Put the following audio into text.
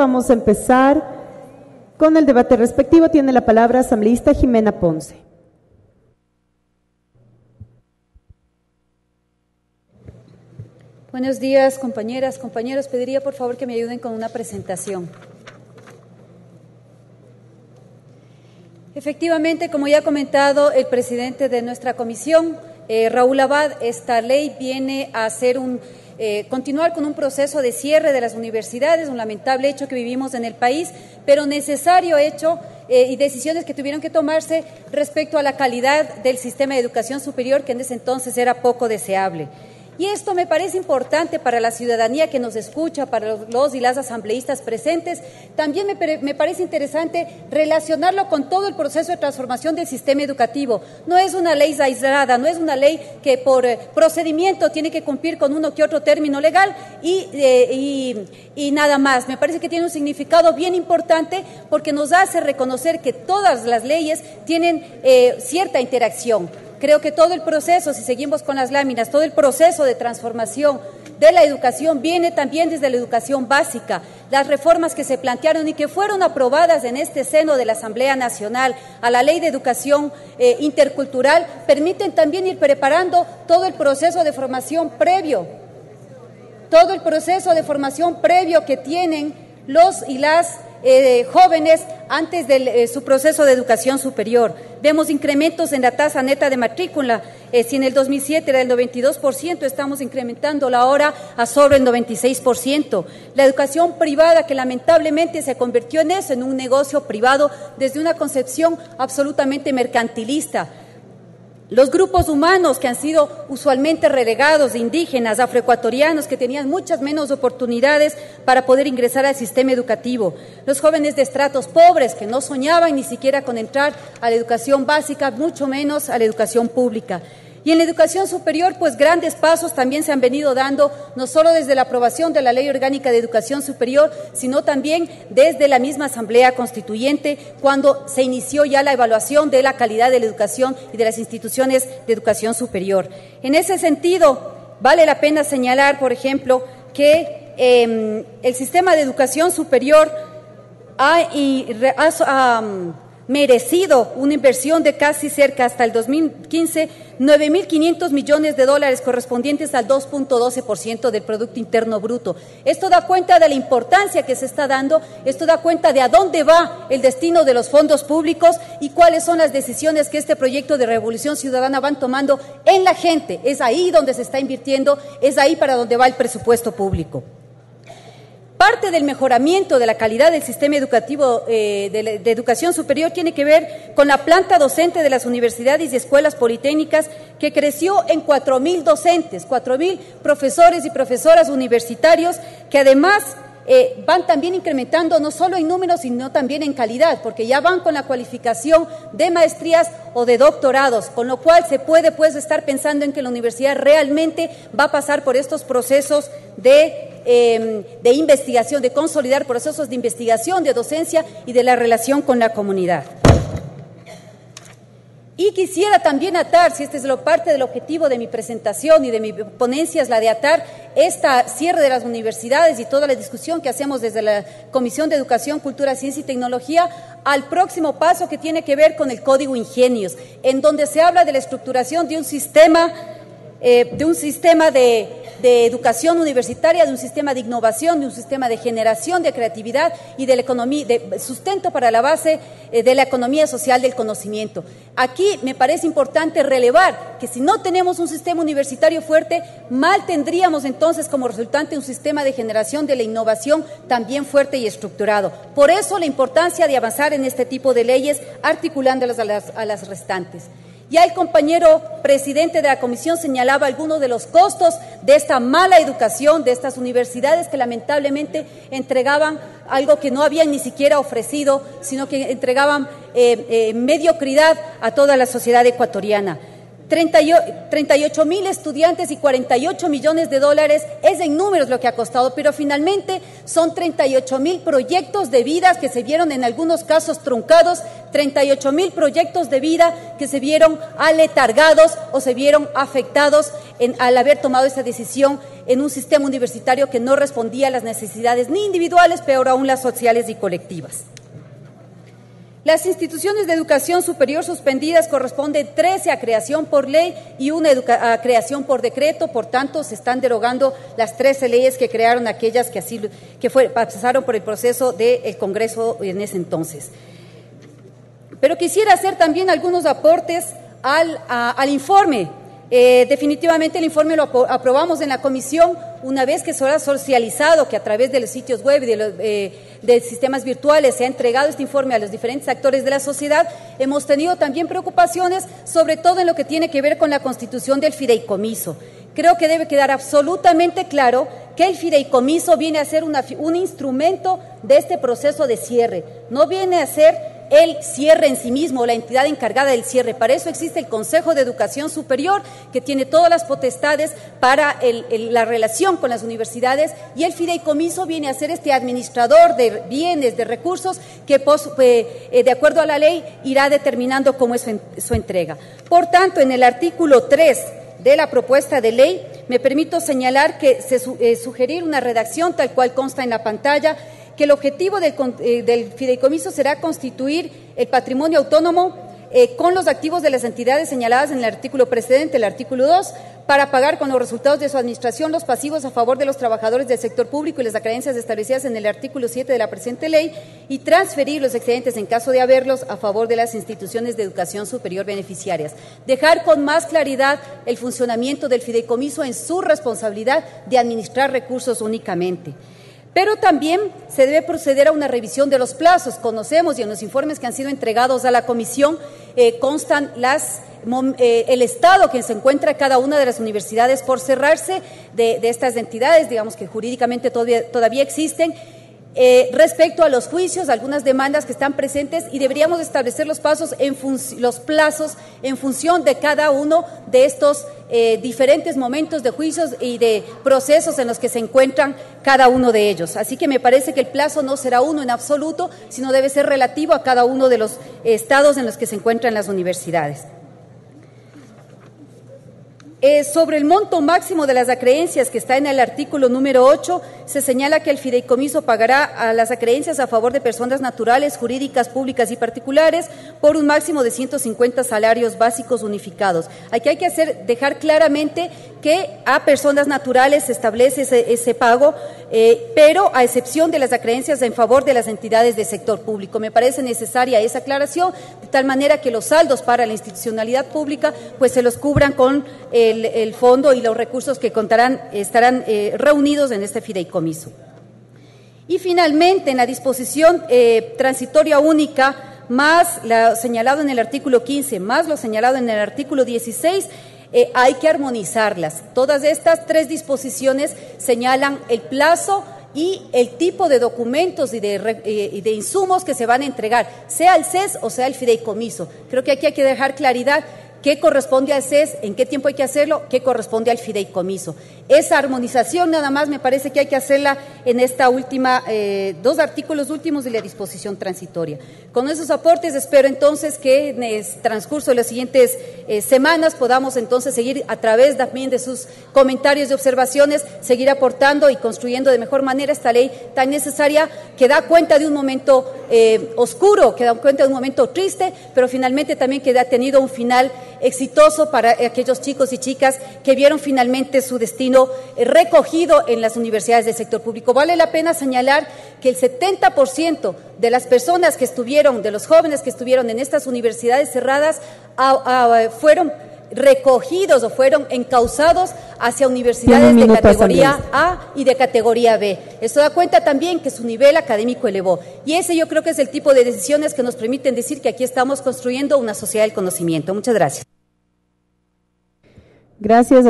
Vamos a empezar con el debate respectivo. Tiene la palabra asambleísta Jimena Ponce. Buenos días, compañeras, compañeros. Pediría por favor que me ayuden con una presentación. Efectivamente, como ya ha comentado el presidente de nuestra comisión, eh, Raúl Abad, esta ley viene a hacer un eh, continuar con un proceso de cierre de las universidades, un lamentable hecho que vivimos en el país, pero necesario hecho eh, y decisiones que tuvieron que tomarse respecto a la calidad del sistema de educación superior, que en ese entonces era poco deseable. Y esto me parece importante para la ciudadanía que nos escucha, para los y las asambleístas presentes. También me, parece interesante relacionarlo con todo el proceso de transformación del sistema educativo. No es una ley aislada, no es una ley que por eh, procedimiento tiene que cumplir con uno que otro término legal eh, y, nada más. Me parece que tiene un significado bien importante porque nos hace reconocer que todas las leyes tienen eh, cierta interacción. Creo que todo el proceso, si seguimos con las láminas, todo el proceso de transformación de la educación viene también desde la educación básica. Las reformas que se plantearon y que fueron aprobadas en este seno de la Asamblea Nacional a la Ley de Educación eh, Intercultural permiten también ir preparando todo el proceso de formación previo, todo el proceso de formación previo que tienen los y las eh, jóvenes antes de eh, su proceso de educación superior. Vemos incrementos en la tasa neta de matrícula. Eh, si en el 2007 era el 92%, estamos incrementando ahora a sobre el 96%. La educación privada, que lamentablemente se convirtió en eso, en un negocio privado, desde una concepción absolutamente mercantilista. Los grupos humanos que han sido usualmente relegados, indígenas, afroecuatorianos, que tenían muchas menos oportunidades para poder ingresar al sistema educativo. Los jóvenes de estratos pobres que no soñaban ni siquiera con entrar a la educación básica, mucho menos a la educación pública. Y en la educación superior, pues grandes pasos también se han venido dando, no solo desde la aprobación de la Ley Orgánica de Educación Superior, sino también desde la misma Asamblea Constituyente, cuando se inició ya la evaluación de la calidad de la educación y de las instituciones de educación superior. En ese sentido, vale la pena señalar, por ejemplo, que em, el sistema de educación superior ha, ha merecido una inversión de casi cerca hasta el 2015 9.500 millones de dólares correspondientes al 2.12% del Producto Interno Bruto. Esto da cuenta de la importancia que se está dando, esto da cuenta de a dónde va el destino de los fondos públicos y cuáles son las decisiones que este proyecto de revolución ciudadana van tomando en la gente. Es ahí donde se está invirtiendo, es ahí para donde va el presupuesto público. Parte del mejoramiento de la calidad del sistema educativo eh, de, educación superior tiene que ver con la planta docente de las universidades y escuelas politécnicas que creció en 4.000 docentes, 4.000 profesores y profesoras universitarios que además eh, van también incrementando no solo en números, sino también en calidad, porque ya van con la cualificación de maestrías o de doctorados, con lo cual se puede pues estar pensando en que la universidad realmente va a pasar por estos procesos de Em, de investigación, de consolidar procesos de investigación, de docencia y de la relación con la comunidad. Y quisiera también atar, si este es lo parte del objetivo de mi presentación y de mi ponencia, es la de atar esta cierre de las universidades y toda la discusión que hacemos desde la Comisión de Educación, Cultura, Ciencia y Tecnología al próximo paso que tiene que ver con el Código Ingenios, en donde se habla de la estructuración de un sistema, eh, de un sistema de de educación universitaria, de un sistema de innovación, de un sistema de generación de creatividad y de economía, de sustento para la base eh, de la economía social del conocimiento. Aquí me parece importante relevar que si no tenemos un sistema universitario fuerte, mal tendríamos entonces como resultante un sistema de generación de la innovación también fuerte y estructurado. Por eso la importancia de avanzar en este tipo de leyes articulándolas las, a las restantes. Ya el compañero presidente de la comisión señalaba algunos de los costos de esta mala educación de estas universidades que lamentablemente entregaban algo que no habían ni siquiera ofrecido, sino que entregaban eh, eh, mediocridad a toda la sociedad ecuatoriana. 38 mil estudiantes y 48 millones de dólares es en números lo que ha costado, pero finalmente son 38 mil proyectos de vida que se vieron en algunos casos truncados, 38 mil proyectos de vida que se vieron aletargados o se vieron afectados al haber tomado esa decisión en un sistema universitario que no respondía a las necesidades ni individuales, peor aún las sociales y colectivas. Las instituciones de educación superior suspendidas corresponden 13 a creación por ley y una a creación por decreto, por tanto se están derogando las 13 leyes que crearon aquellas que así que pasaron por el proceso del Congreso en ese entonces. Pero quisiera hacer también algunos aportes al, al informe eh, definitivamente el informe lo aprobamos en la comisión una vez que se ha socializado, que a través de los sitios web y de, los, eh, de sistemas virtuales. Se ha entregado este informe a los diferentes actores de la sociedad, hemos tenido también preocupaciones, sobre todo en lo que tiene que ver con la constitución del fideicomiso. Creo que debe quedar absolutamente claro que el fideicomiso viene a ser un instrumento de este proceso de cierre, no viene a ser el cierre en sí mismo, la entidad encargada del cierre. Para eso existe el Consejo de Educación Superior, que tiene todas las potestades para la relación con las universidades, y el fideicomiso viene a ser este administrador de bienes, de recursos, que eh, eh, de acuerdo a la ley irá determinando cómo es su, entrega. Por tanto, en el artículo 3 de la propuesta de ley, me permito señalar que se eh, sugerir una redacción tal cual consta en la pantalla que el objetivo eh, del, fideicomiso será constituir el patrimonio autónomo eh, con los activos de las entidades señaladas en el artículo precedente, el artículo 2, para pagar con los resultados de su administración los pasivos a favor de los trabajadores del sector público y las acreencias establecidas en el artículo 7 de la presente ley y transferir los excedentes en caso de haberlos a favor de las instituciones de educación superior beneficiarias. Dejar con más claridad el funcionamiento del fideicomiso en su responsabilidad de administrar recursos únicamente. Pero también se debe proceder a una revisión de los plazos. Conocemos y en los informes que han sido entregados a la comisión eh, constan las, eh, el estado que se encuentra cada una de las universidades por cerrarse de, estas entidades, digamos que jurídicamente todavía existen eh, respecto a los juicios, algunas demandas que están presentes y deberíamos establecer los, pasos en los plazos en función de cada uno de estos eh, diferentes momentos de juicios y de procesos en los que se encuentran cada uno de ellos. Así que me parece que el plazo no será uno en absoluto, sino debe ser relativo a cada uno de los estados en los que se encuentran las universidades. Eh, sobre el monto máximo de las acreencias que está en el artículo número 8, se señala que el fideicomiso pagará a las acreencias a favor de personas naturales, jurídicas, públicas y particulares por un máximo de 150 salarios básicos unificados. Aquí hay que hacer, dejar claramente que a personas naturales se establece ese, pago, eh, pero a excepción de las acreencias en favor de las entidades del sector público. Me parece necesaria esa aclaración, de tal manera que los saldos para la institucionalidad pública pues se los cubran con el, fondo y los recursos que contarán, estarán eh, reunidos en este fideicomiso. Y finalmente, en la disposición eh, transitoria única, más lo señalado en el artículo 15, más lo señalado en el artículo 16, eh, hay que armonizarlas. Todas estas tres disposiciones señalan el plazo y el tipo de documentos y de, y de, insumos que se van a entregar, sea el CES o sea el fideicomiso. Creo que aquí hay que dejar claridad qué corresponde al CES, en qué tiempo hay que hacerlo, qué corresponde al fideicomiso. Esa armonización nada más me parece que hay que hacerla en esta última, eh, dos artículos últimos de la disposición transitoria. Con esos aportes espero entonces que en el transcurso de las siguientes eh, semanas podamos entonces seguir a través también de sus comentarios y observaciones, seguir aportando y construyendo de mejor manera esta ley tan necesaria que da cuenta de un momento eh, oscuro, que da cuenta de un momento triste, pero finalmente también que ha tenido un final exitoso para aquellos chicos y chicas que vieron finalmente su destino eh, recogido en las universidades del sector público. Vale la pena señalar que el 70% de las personas que estuvieron, de los jóvenes que estuvieron en estas universidades cerradas, fueron recogidos o fueron encausados hacia universidades de categoría A y de categoría B. Esto da cuenta también que su nivel académico elevó. Y ese yo creo que es el tipo de decisiones que nos permiten decir que aquí estamos construyendo una sociedad del conocimiento. Muchas gracias. Gracias